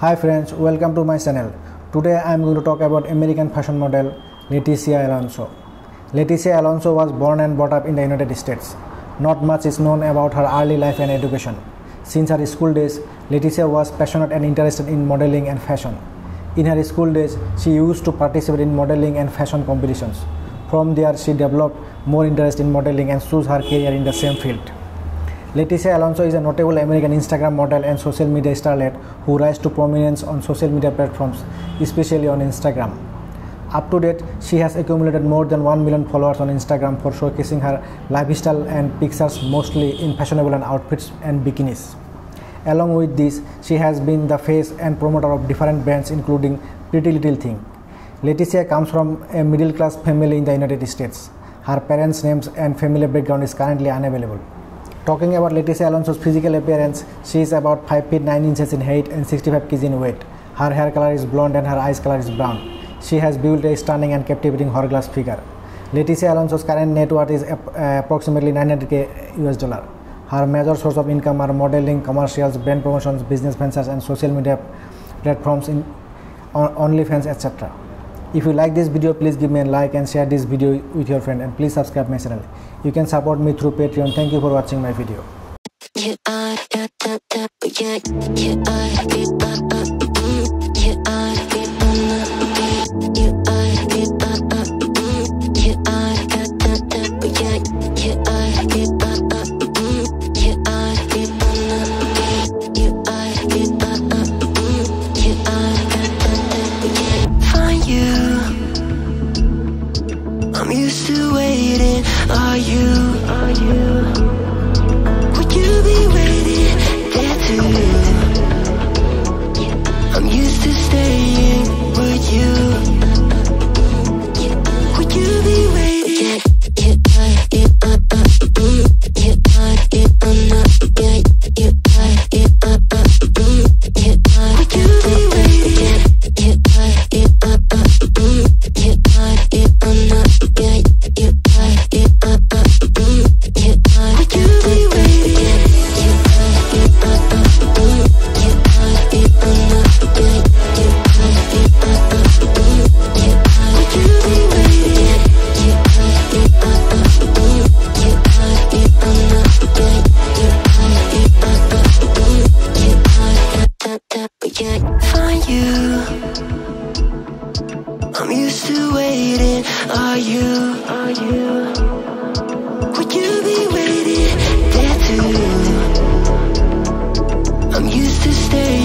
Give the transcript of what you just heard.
Hi friends, welcome to my channel. Today I am going to talk about American fashion model Leticia Alonso. Leticia Alonso was born and brought up in the United States. Not much is known about her early life and education. Since her school days, Leticia was passionate and interested in modeling and fashion. In her school days, she used to participate in modeling and fashion competitions. From there, she developed more interest in modeling and chose her career in the same field. Leticia Alonso is a notable American Instagram model and social media starlet who rise to prominence on social media platforms, especially on Instagram. Up to date, she has accumulated more than 1 million followers on Instagram for showcasing her lifestyle and pictures mostly in fashionable and outfits and bikinis. Along with this, she has been the face and promoter of different brands including Pretty Little Thing. Leticia comes from a middle class family in the United States. Her parents' names and family background is currently unavailable. Talking about Leticia Alonso's physical appearance, she is about 5 feet 9 inches in height and 65 kg in weight. Her hair color is blonde and her eyes color is brown. She has built a stunning and captivating hourglass figure. Leticia Alonso's current net worth is uh, approximately 900k US dollar. Her major source of income are modeling, commercials, brand promotions, business ventures, and social media platforms in OnlyFans, etc. If you like this video, please give me a like and share this video with your friend and please subscribe my channel. You can support me through Patreon. Thank you for watching my video. I'm used to waiting. Are you? Are you? I'm used to waiting. Are you? Are you? Would you be waiting there too? I'm used to staying.